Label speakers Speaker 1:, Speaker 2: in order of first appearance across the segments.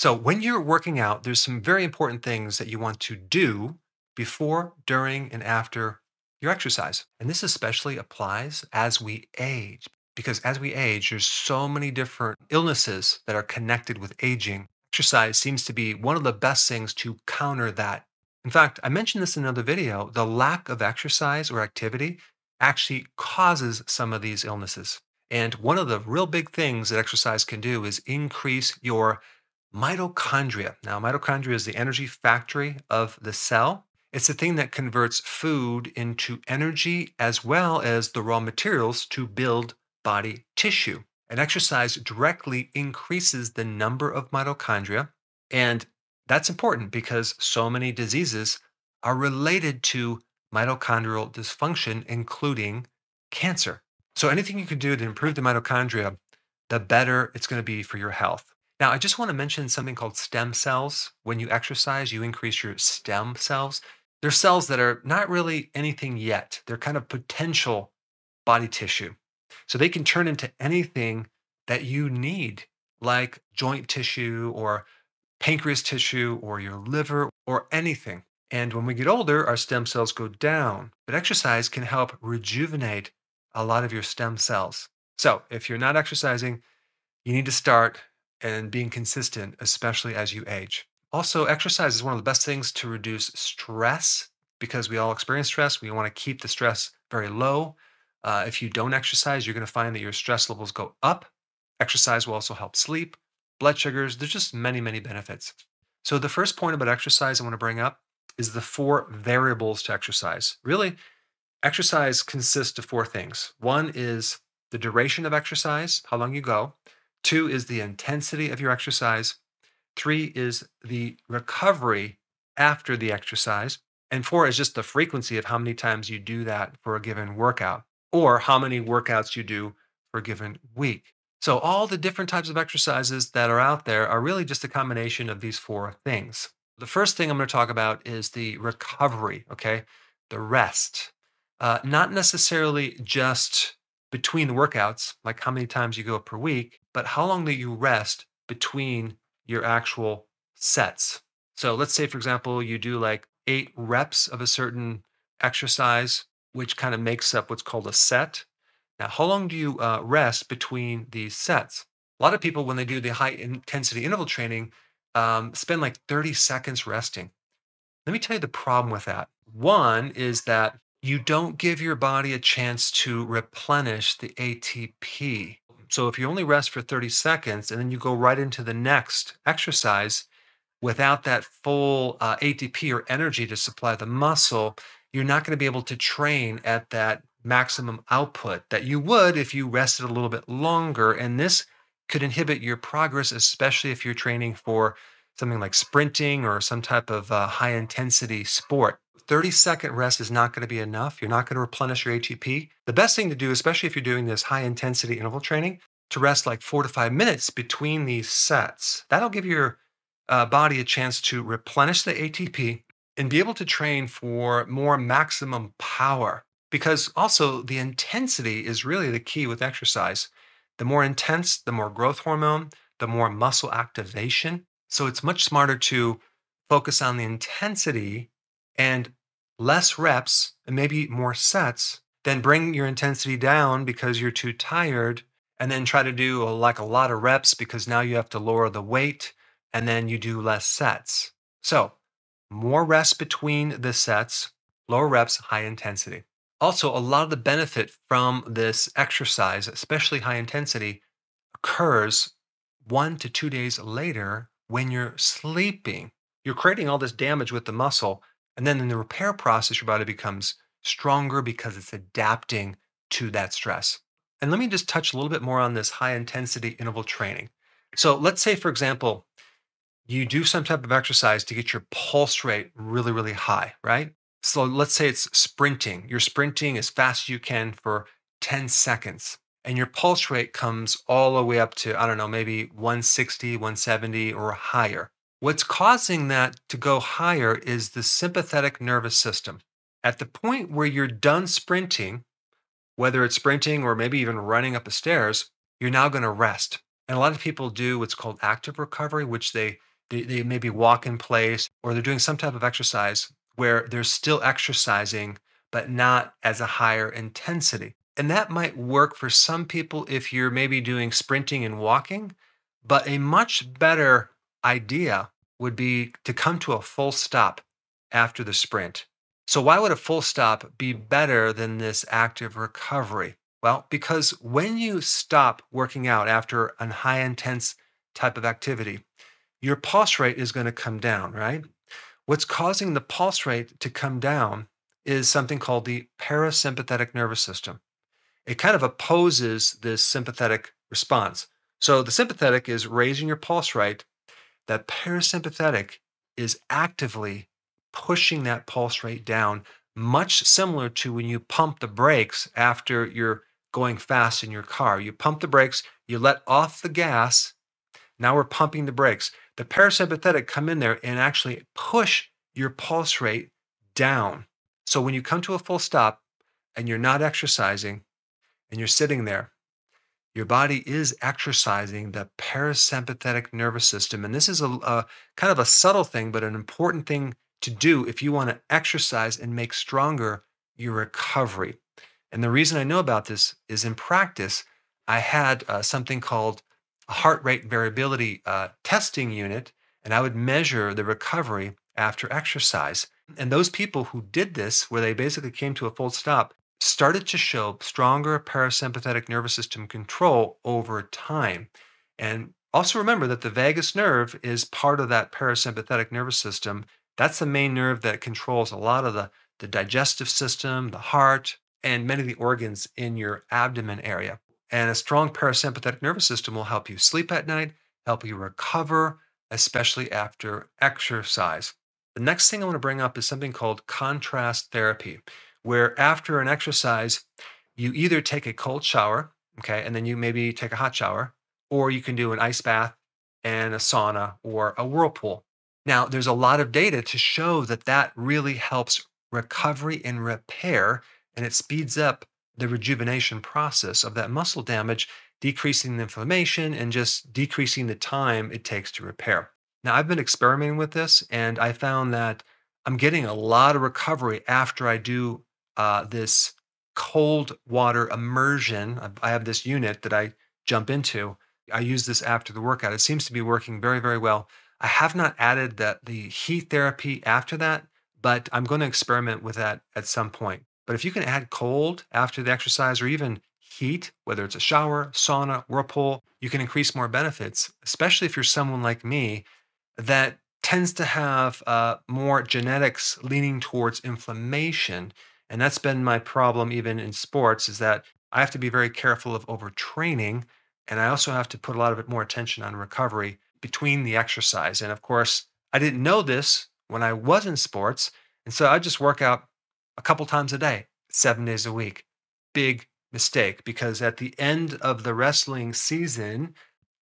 Speaker 1: So, when you're working out, there's some very important things that you want to do before, during, and after your exercise. And this especially applies as we age, because as we age, there's so many different illnesses that are connected with aging. Exercise seems to be one of the best things to counter that. In fact, I mentioned this in another video the lack of exercise or activity actually causes some of these illnesses. And one of the real big things that exercise can do is increase your mitochondria. Now, mitochondria is the energy factory of the cell. It's the thing that converts food into energy as well as the raw materials to build body tissue. And exercise directly increases the number of mitochondria. And that's important because so many diseases are related to mitochondrial dysfunction, including cancer. So, anything you can do to improve the mitochondria, the better it's going to be for your health. Now, I just want to mention something called stem cells. When you exercise, you increase your stem cells. They're cells that are not really anything yet, they're kind of potential body tissue. So they can turn into anything that you need, like joint tissue or pancreas tissue or your liver or anything. And when we get older, our stem cells go down. But exercise can help rejuvenate a lot of your stem cells. So if you're not exercising, you need to start and being consistent, especially as you age. Also, exercise is one of the best things to reduce stress because we all experience stress. We want to keep the stress very low. Uh, if you don't exercise, you're going to find that your stress levels go up. Exercise will also help sleep, blood sugars. There's just many, many benefits. So, the first point about exercise I want to bring up is the four variables to exercise. Really, exercise consists of four things. One is the duration of exercise, how long you go. Two is the intensity of your exercise. Three is the recovery after the exercise. And four is just the frequency of how many times you do that for a given workout or how many workouts you do for a given week. So, all the different types of exercises that are out there are really just a combination of these four things. The first thing I'm going to talk about is the recovery, okay? The rest. Uh, not necessarily just between the workouts, like how many times you go per week, but how long do you rest between your actual sets. So let's say, for example, you do like eight reps of a certain exercise, which kind of makes up what's called a set. Now, how long do you uh, rest between these sets? A lot of people, when they do the high intensity interval training, um, spend like 30 seconds resting. Let me tell you the problem with that. One is that you don't give your body a chance to replenish the ATP. So if you only rest for 30 seconds and then you go right into the next exercise without that full uh, ATP or energy to supply the muscle, you're not going to be able to train at that maximum output that you would if you rested a little bit longer. And this could inhibit your progress, especially if you're training for something like sprinting or some type of uh, high intensity sport. 30 second rest is not going to be enough. You're not going to replenish your ATP. The best thing to do, especially if you're doing this high intensity interval training, to rest like four to five minutes between these sets. That'll give your uh, body a chance to replenish the ATP and be able to train for more maximum power. Because also, the intensity is really the key with exercise. The more intense, the more growth hormone, the more muscle activation. So it's much smarter to focus on the intensity and less reps and maybe more sets, then bring your intensity down because you're too tired, and then try to do uh, like a lot of reps because now you have to lower the weight and then you do less sets. So, more rest between the sets, lower reps, high intensity. Also, a lot of the benefit from this exercise, especially high intensity, occurs one to two days later when you're sleeping. You're creating all this damage with the muscle and then in the repair process, your body becomes stronger because it's adapting to that stress. And let me just touch a little bit more on this high intensity interval training. So let's say, for example, you do some type of exercise to get your pulse rate really, really high, right? So let's say it's sprinting. You're sprinting as fast as you can for 10 seconds, and your pulse rate comes all the way up to, I don't know, maybe 160, 170 or higher. What's causing that to go higher is the sympathetic nervous system. At the point where you're done sprinting, whether it's sprinting or maybe even running up the stairs, you're now going to rest. And a lot of people do what's called active recovery, which they, they, they maybe walk in place or they're doing some type of exercise where they're still exercising, but not as a higher intensity. And that might work for some people if you're maybe doing sprinting and walking, but a much better idea would be to come to a full stop after the sprint. So, why would a full stop be better than this active recovery? Well, because when you stop working out after a high intense type of activity, your pulse rate is going to come down, right? What's causing the pulse rate to come down is something called the parasympathetic nervous system. It kind of opposes this sympathetic response. So the sympathetic is raising your pulse rate, that parasympathetic is actively pushing that pulse rate down, much similar to when you pump the brakes after you're going fast in your car. You pump the brakes, you let off the gas. Now we're pumping the brakes. The parasympathetic come in there and actually push your pulse rate down. So when you come to a full stop and you're not exercising and you're sitting there, your body is exercising the parasympathetic nervous system. And this is a, a kind of a subtle thing, but an important thing to do if you want to exercise and make stronger your recovery. And the reason I know about this is in practice, I had uh, something called a heart rate variability uh, testing unit, and I would measure the recovery after exercise. And those people who did this, where they basically came to a full stop, started to show stronger parasympathetic nervous system control over time. And also remember that the vagus nerve is part of that parasympathetic nervous system. That's the main nerve that controls a lot of the, the digestive system, the heart, and many of the organs in your abdomen area. And a strong parasympathetic nervous system will help you sleep at night, help you recover, especially after exercise. The next thing I want to bring up is something called contrast therapy where after an exercise, you either take a cold shower, okay, and then you maybe take a hot shower, or you can do an ice bath and a sauna or a whirlpool. Now, there's a lot of data to show that that really helps recovery and repair, and it speeds up the rejuvenation process of that muscle damage, decreasing the inflammation and just decreasing the time it takes to repair. Now, I've been experimenting with this, and I found that I'm getting a lot of recovery after I do uh, this cold water immersion. I have this unit that I jump into. I use this after the workout. It seems to be working very, very well. I have not added that the heat therapy after that, but I'm going to experiment with that at some point. But if you can add cold after the exercise or even heat, whether it's a shower, sauna, whirlpool, you can increase more benefits, especially if you're someone like me that tends to have uh, more genetics leaning towards inflammation and that's been my problem even in sports is that I have to be very careful of overtraining. And I also have to put a lot of it more attention on recovery between the exercise. And of course, I didn't know this when I was in sports. And so I just work out a couple times a day, seven days a week. Big mistake because at the end of the wrestling season,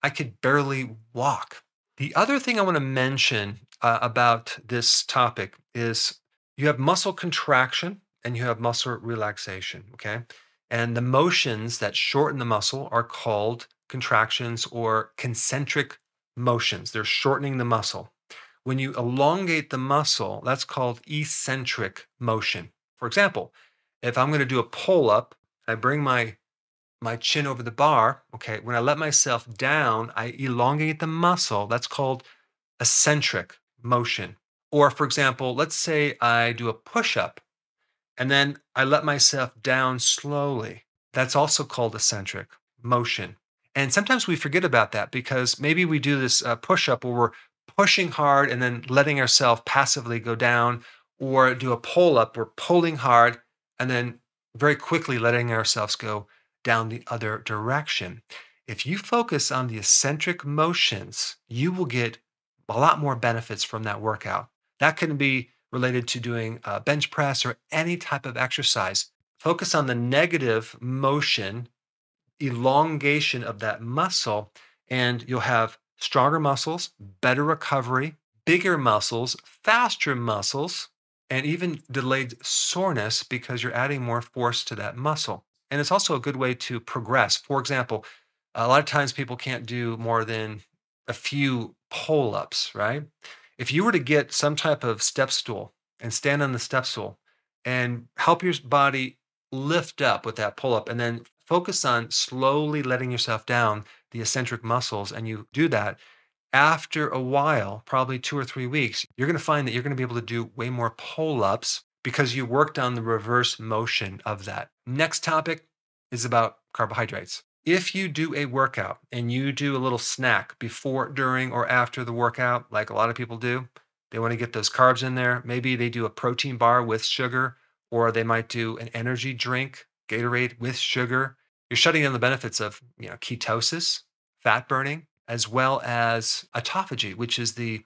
Speaker 1: I could barely walk. The other thing I want to mention uh, about this topic is you have muscle contraction and you have muscle relaxation. Okay. And the motions that shorten the muscle are called contractions or concentric motions. They're shortening the muscle. When you elongate the muscle, that's called eccentric motion. For example, if I'm going to do a pull up, I bring my my chin over the bar, okay, when I let myself down, I elongate the muscle. That's called eccentric motion. Or for example, let's say I do a push up and then I let myself down slowly. That's also called eccentric motion. And sometimes we forget about that because maybe we do this uh, push up where we're pushing hard and then letting ourselves passively go down, or do a pull up, we're pulling hard and then very quickly letting ourselves go down the other direction. If you focus on the eccentric motions, you will get a lot more benefits from that workout. That can be related to doing a bench press or any type of exercise. Focus on the negative motion, elongation of that muscle, and you'll have stronger muscles, better recovery, bigger muscles, faster muscles, and even delayed soreness because you're adding more force to that muscle. And it's also a good way to progress. For example, A lot of times people can't do more than a few pull ups, right? If you were to get some type of step stool and stand on the step stool and help your body lift up with that pull up and then focus on slowly letting yourself down the eccentric muscles, and you do that, after a while, probably two or three weeks, you're going to find that you're going to be able to do way more pull ups because you worked on the reverse motion of that. Next topic is about carbohydrates. If you do a workout and you do a little snack before, during, or after the workout, like a lot of people do, they want to get those carbs in there. Maybe they do a protein bar with sugar, or they might do an energy drink, Gatorade with sugar. You're shutting down the benefits of you know ketosis, fat burning, as well as autophagy, which is the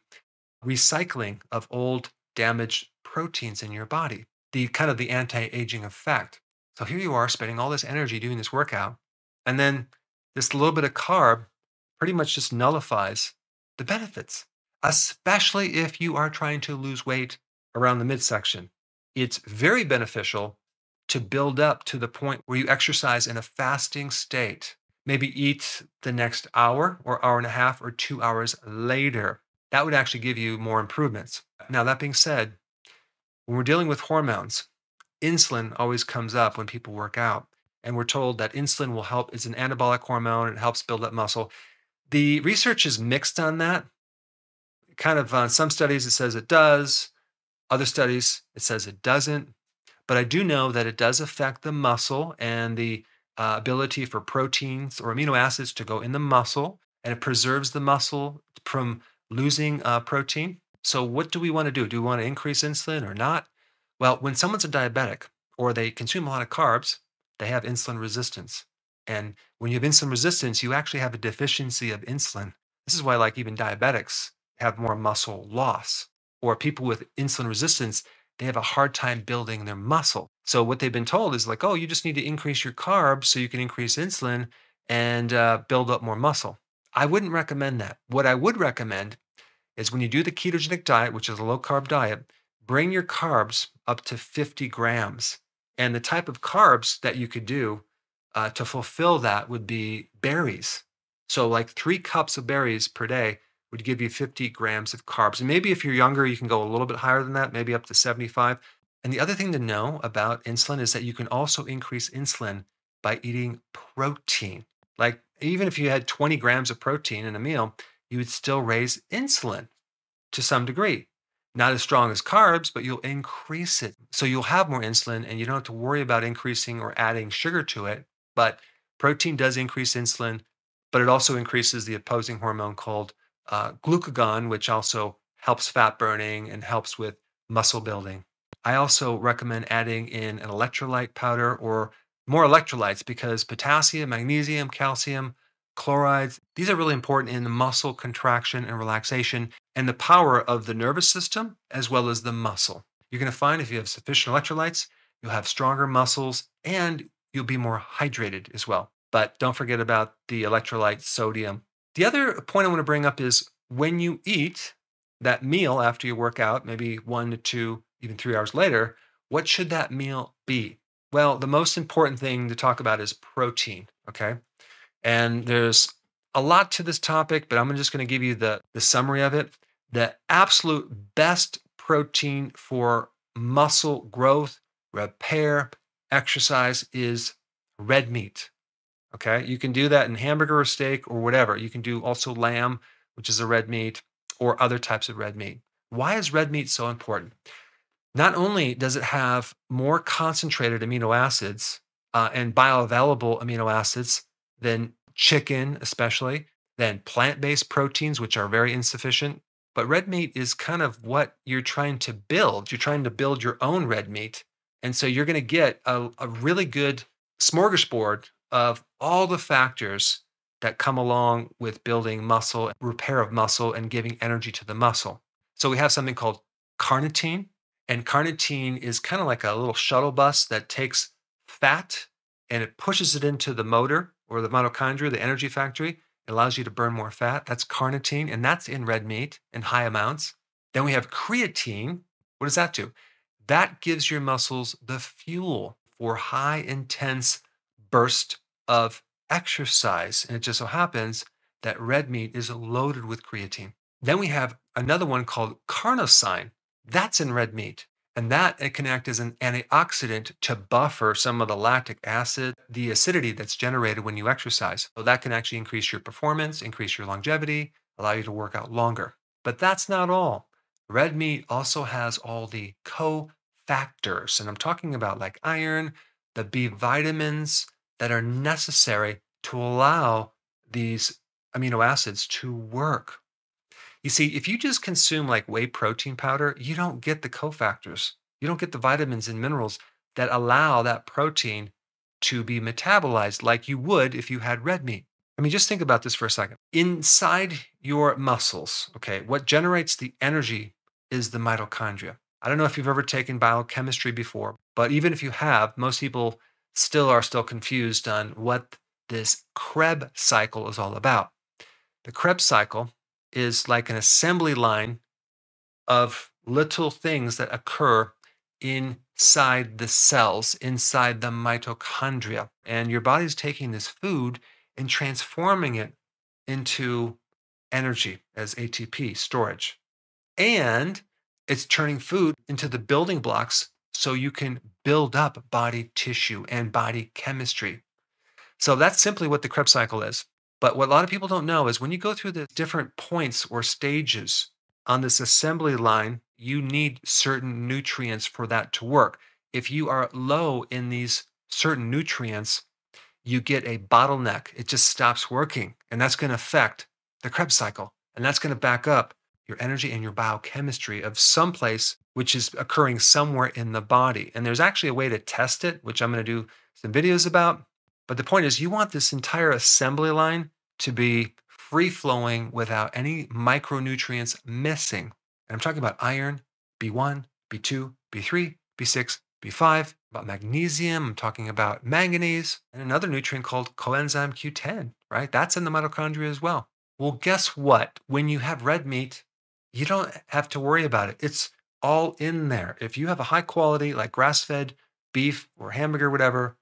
Speaker 1: recycling of old damaged proteins in your body, the kind of the anti-aging effect. So here you are spending all this energy doing this workout, and then this little bit of carb pretty much just nullifies the benefits, especially if you are trying to lose weight around the midsection. It's very beneficial to build up to the point where you exercise in a fasting state. Maybe eat the next hour or hour and a half or two hours later. That would actually give you more improvements. Now, that being said, when we're dealing with hormones, insulin always comes up when people work out. And we're told that insulin will help, it's an anabolic hormone, it helps build up muscle. The research is mixed on that. Kind of on uh, some studies, it says it does, other studies, it says it doesn't. But I do know that it does affect the muscle and the uh, ability for proteins or amino acids to go in the muscle, and it preserves the muscle from losing uh, protein. So, what do we want to do? Do we want to increase insulin or not? Well, when someone's a diabetic or they consume a lot of carbs, they have insulin resistance. And when you have insulin resistance, you actually have a deficiency of insulin. This is why, like, even diabetics have more muscle loss, or people with insulin resistance, they have a hard time building their muscle. So, what they've been told is like, oh, you just need to increase your carbs so you can increase insulin and uh, build up more muscle. I wouldn't recommend that. What I would recommend is when you do the ketogenic diet, which is a low carb diet, bring your carbs up to 50 grams. And the type of carbs that you could do uh, to fulfill that would be berries. So, like three cups of berries per day would give you 50 grams of carbs. And maybe if you're younger, you can go a little bit higher than that, maybe up to 75. And the other thing to know about insulin is that you can also increase insulin by eating protein. Like, even if you had 20 grams of protein in a meal, you would still raise insulin to some degree. Not as strong as carbs, but you'll increase it. So you'll have more insulin and you don't have to worry about increasing or adding sugar to it. But protein does increase insulin, but it also increases the opposing hormone called uh, glucagon, which also helps fat burning and helps with muscle building. I also recommend adding in an electrolyte powder or more electrolytes because potassium, magnesium, calcium, chlorides. These are really important in the muscle contraction and relaxation and the power of the nervous system as well as the muscle. You're going to find if you have sufficient electrolytes, you'll have stronger muscles and you'll be more hydrated as well. But don't forget about the electrolyte sodium. The other point I want to bring up is when you eat that meal after you work out, maybe one to two, even three hours later, what should that meal be? Well, the most important thing to talk about is protein. Okay. And there's a lot to this topic, but I'm just going to give you the, the summary of it. The absolute best protein for muscle growth, repair, exercise is red meat. Okay. You can do that in hamburger or steak or whatever. You can do also lamb, which is a red meat, or other types of red meat. Why is red meat so important? Not only does it have more concentrated amino acids uh, and bioavailable amino acids than chicken, especially, than plant based proteins, which are very insufficient. But red meat is kind of what you're trying to build. You're trying to build your own red meat. And so you're going to get a, a really good smorgasbord of all the factors that come along with building muscle, repair of muscle, and giving energy to the muscle. So we have something called carnitine. And carnitine is kind of like a little shuttle bus that takes fat and it pushes it into the motor or the mitochondria, the energy factory. It allows you to burn more fat. That's carnitine, and that's in red meat in high amounts. Then we have creatine. What does that do? That gives your muscles the fuel for high intense burst of exercise. And it just so happens that red meat is loaded with creatine. Then we have another one called carnosine. That's in red meat. And that it can act as an antioxidant to buffer some of the lactic acid, the acidity that's generated when you exercise. So that can actually increase your performance, increase your longevity, allow you to work out longer. But that's not all. Red meat also has all the cofactors, and I'm talking about like iron, the B vitamins that are necessary to allow these amino acids to work. You see, if you just consume like whey protein powder, you don't get the cofactors. You don't get the vitamins and minerals that allow that protein to be metabolized like you would if you had red meat. I mean, just think about this for a second. Inside your muscles, okay, what generates the energy is the mitochondria. I don't know if you've ever taken biochemistry before, but even if you have, most people still are still confused on what this Krebs cycle is all about. The Krebs cycle is like an assembly line of little things that occur inside the cells, inside the mitochondria. And your body's taking this food and transforming it into energy as ATP storage. And it's turning food into the building blocks so you can build up body tissue and body chemistry. So that's simply what the Krebs cycle is. But what a lot of people don't know is when you go through the different points or stages on this assembly line, you need certain nutrients for that to work. If you are low in these certain nutrients, you get a bottleneck. It just stops working. And that's going to affect the Krebs cycle. And that's going to back up your energy and your biochemistry of someplace which is occurring somewhere in the body. And there's actually a way to test it, which I'm going to do some videos about. But the point is, you want this entire assembly line to be free flowing without any micronutrients missing. And I'm talking about iron, B1, B2, B3, B6, B5, about magnesium, I'm talking about manganese, and another nutrient called coenzyme Q10, right? That's in the mitochondria as well. Well, guess what? When you have red meat, you don't have to worry about it. It's all in there. If you have a high quality, like grass fed beef or hamburger, whatever,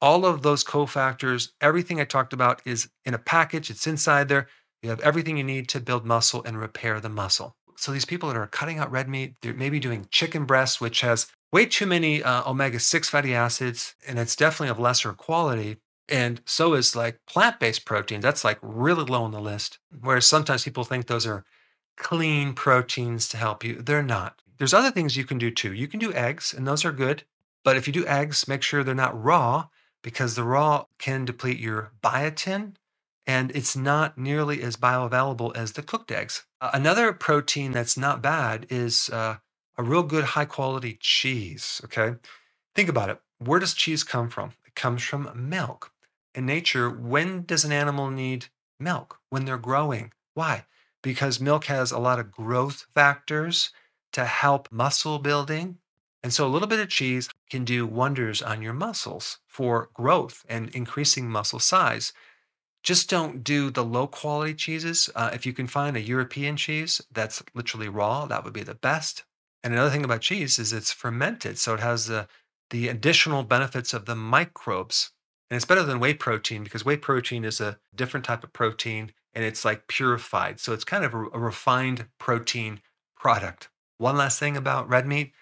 Speaker 1: all of those cofactors, everything I talked about is in a package, it's inside there. You have everything you need to build muscle and repair the muscle. So these people that are cutting out red meat, they're maybe doing chicken breast, which has way too many uh, omega 6 fatty acids, and it's definitely of lesser quality. And so is like plant based proteins. That's like really low on the list. Whereas sometimes people think those are clean proteins to help you. They're not. There's other things you can do too. You can do eggs, and those are good. But if you do eggs, make sure they're not raw because the raw can deplete your biotin and it's not nearly as bioavailable as the cooked eggs. Another protein that's not bad is uh, a real good high quality cheese. Okay. Think about it. Where does cheese come from? It comes from milk. In nature, when does an animal need milk? When they're growing. Why? Because milk has a lot of growth factors to help muscle building and so a little bit of cheese can do wonders on your muscles for growth and increasing muscle size. Just don't do the low quality cheeses. Uh, if you can find a European cheese that's literally raw, that would be the best. And another thing about cheese is it's fermented, so it has the, the additional benefits of the microbes. And it's better than whey protein because whey protein is a different type of protein and it's like purified. So it's kind of a, a refined protein product. One last thing about red meat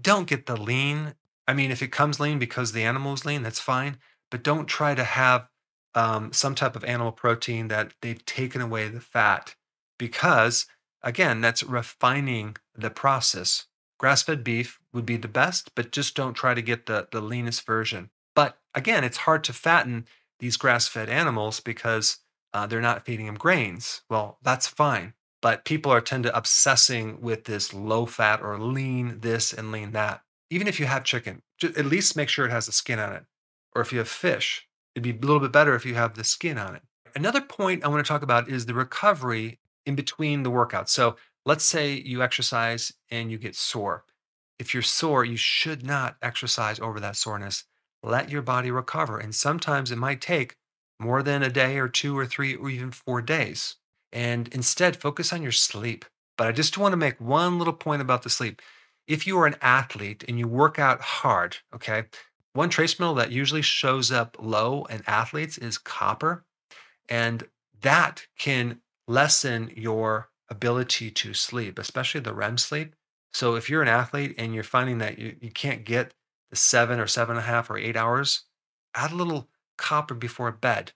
Speaker 1: don't get the lean. I mean, if it comes lean because the animal is lean, that's fine. But don't try to have um, some type of animal protein that they've taken away the fat because, again, that's refining the process. Grass fed beef would be the best, but just don't try to get the, the leanest version. But again, it's hard to fatten these grass fed animals because uh, they're not feeding them grains. Well, that's fine but people are tend to obsessing with this low fat or lean this and lean that. Even if you have chicken, just at least make sure it has the skin on it. Or if you have fish, it'd be a little bit better if you have the skin on it. Another point I want to talk about is the recovery in between the workouts. So let's say you exercise and you get sore. If you're sore, you should not exercise over that soreness. Let your body recover. And sometimes it might take more than a day or two or three or even four days and instead focus on your sleep. But I just want to make one little point about the sleep. If you are an athlete and you work out hard, okay, One trace mineral that usually shows up low in athletes is copper, and that can lessen your ability to sleep, especially the REM sleep. So if you're an athlete and you're finding that you, you can't get the seven or seven and a half or eight hours, add a little copper before bed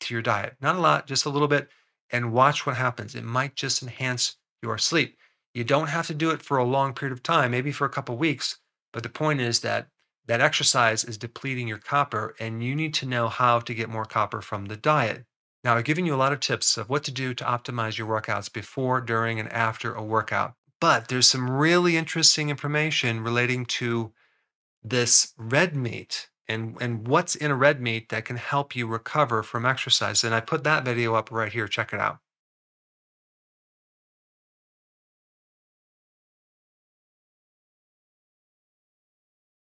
Speaker 1: to your diet. Not a lot, just a little bit, and watch what happens. It might just enhance your sleep. You don't have to do it for a long period of time, maybe for a couple weeks, but the point is that that exercise is depleting your copper and you need to know how to get more copper from the diet. Now, I've given you a lot of tips of what to do to optimize your workouts before, during, and after a workout. But there's some really interesting information relating to this red meat and, and what's in a red meat that can help you recover from exercise. And I put that video up right here. Check it out.